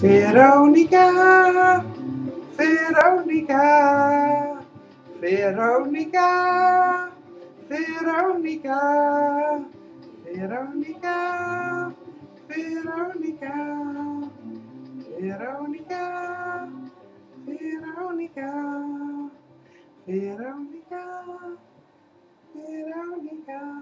Veronica, Veronica, Veronica, Veronica, Veronica, Veronica, Veronica, Veronica, Veronica, Veronica.